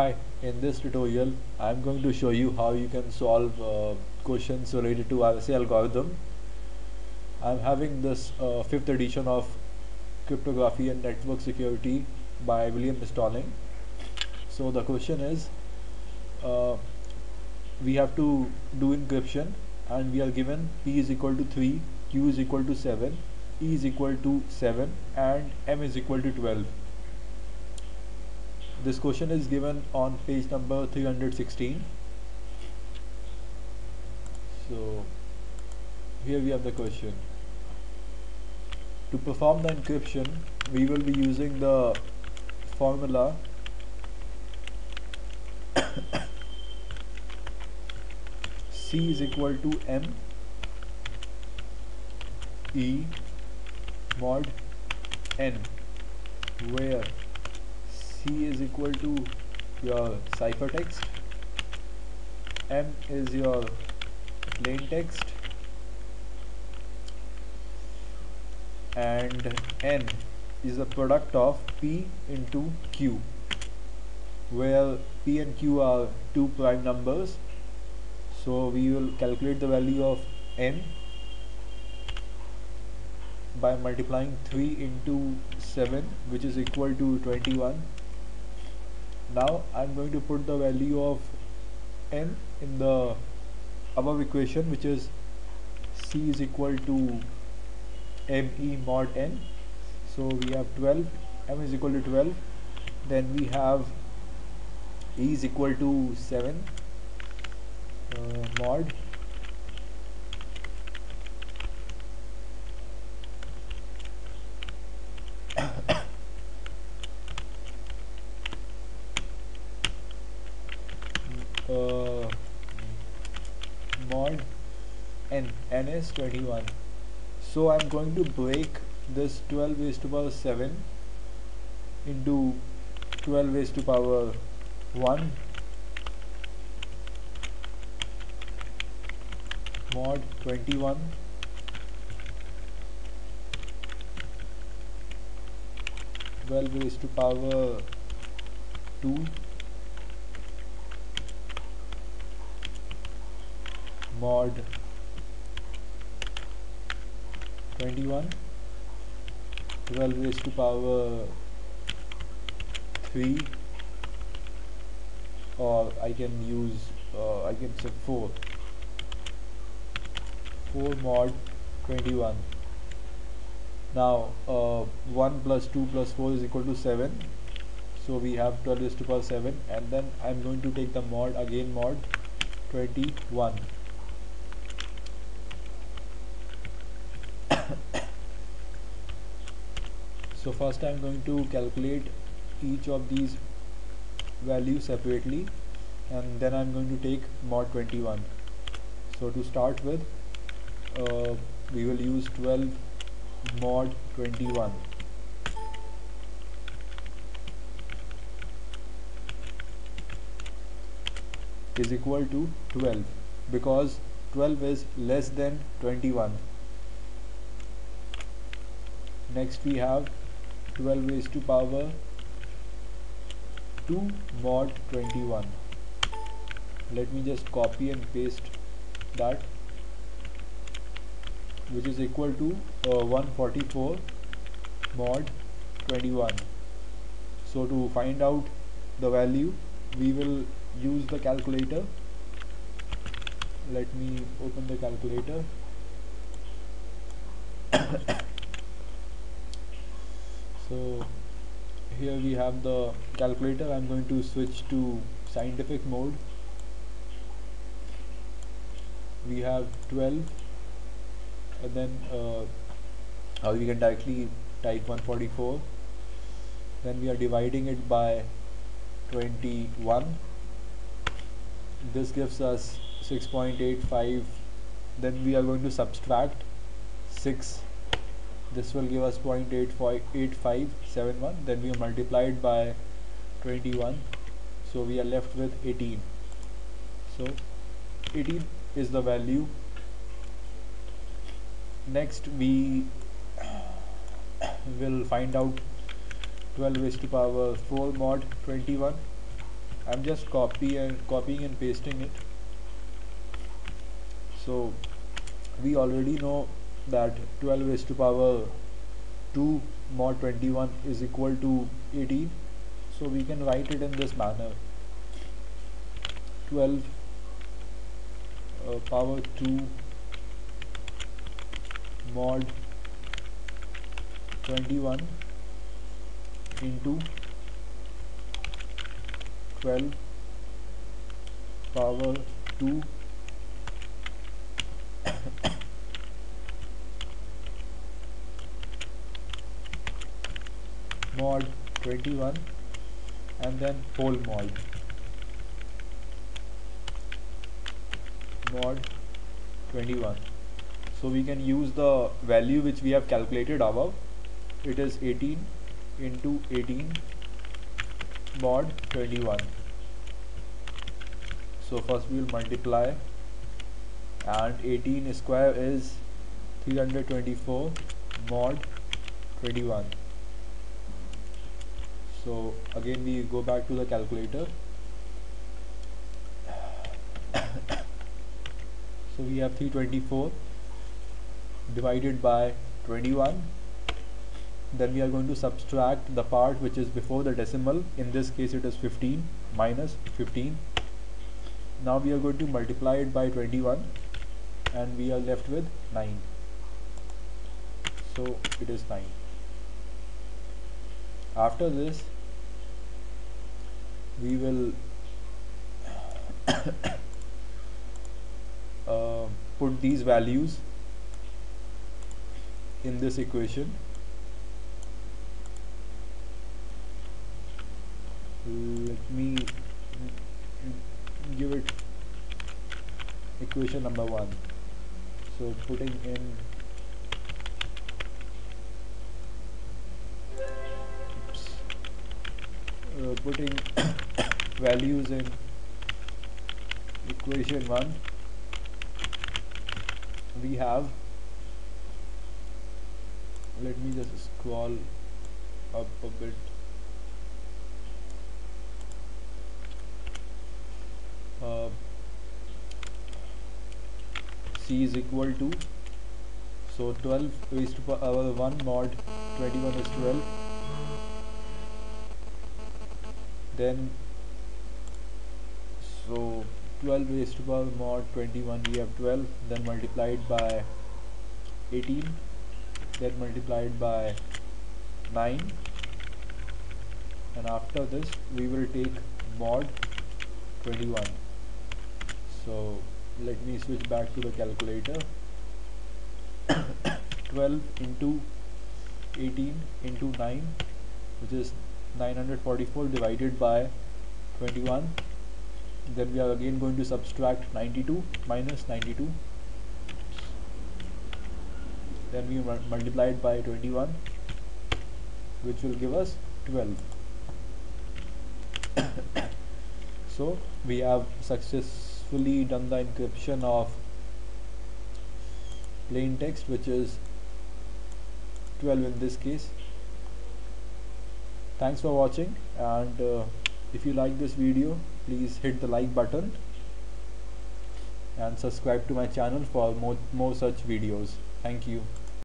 Hi, in this tutorial I'm going to show you how you can solve uh, questions related to RSA algorithm. I'm having this uh, fifth edition of Cryptography and Network Security by William Stalling. So the question is uh, we have to do encryption and we are given P is equal to 3, Q is equal to 7, E is equal to 7 and M is equal to 12 this question is given on page number 316 so here we have the question. To perform the encryption we will be using the formula C is equal to M E mod N where C is equal to your ciphertext M is your plain text and N is the product of P into Q where P and Q are two prime numbers. So we will calculate the value of N by multiplying 3 into 7 which is equal to 21 now I'm going to put the value of n in the above equation which is c is equal to me mod n. So we have 12 m is equal to 12 then we have e is equal to 7 uh, mod uh, mod n is 21 so I'm going to break this 12 raised to power 7 into 12 raised to power 1 mod 21 12 raised to power 2 mod 21 12 raised to power 3 or I can use uh, I can say 4 4 mod 21 now uh, 1 plus 2 plus 4 is equal to 7 so we have 12 raised to power 7 and then I'm going to take the mod again mod 21 so first I'm going to calculate each of these values separately and then I'm going to take mod 21 so to start with uh, we will use 12 mod 21 is equal to 12 because 12 is less than 21 next we have 12 raised to power 2 mod 21 let me just copy and paste that which is equal to uh, 144 mod 21 so to find out the value we will use the calculator. Let me open the calculator so here we have the calculator. I'm going to switch to scientific mode. We have 12 and then uh, uh, we can directly type 144 then we are dividing it by 21 this gives us 6.85 then we are going to subtract 6 this will give us 0.8571 then we multiplied by 21 so we are left with 18 so 18 is the value. Next we will find out 12 raised to power 4 mod 21 I'm just copy and copying and pasting it. So we already know that 12 raised to power 2 mod 21 is equal to 18 so we can write it in this manner. 12 uh, power 2 mod 21 into 12 power 2 mod 21 and then whole mod. Mod 21 so we can use the value which we have calculated above. It is 18 into 18 mod 21 so first we will multiply and 18 square is 324 mod 21 so again we go back to the calculator. So we have 324 divided by 21 then we are going to subtract the part which is before the decimal. In this case it is 15 minus 15 now we are going to multiply it by 21 and we are left with 9 so it is 9 after this we will uh, put these values in this equation. Let me give it equation number one. So putting in uh, putting values in equation 1 we have let me just scroll up a bit. Uh, c is equal to so 12 raised to power 1 mod 21 is 12 then so 12 raised to power mod 21 we have 12 then multiplied by 18 then multiplied by 9 and after this we will take mod 21 so let me switch back to the calculator. 12 into 18 into 9 which is 944 divided by 21 then we are again going to subtract 92 minus 92 then we multiply it by 21 which will give us 12 so we have successfully done the encryption of plain text which is 12 in this case thanks for watching and uh, if you like this video please hit the like button and subscribe to my channel for more, more such videos. Thank you